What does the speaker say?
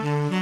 Mm-hmm.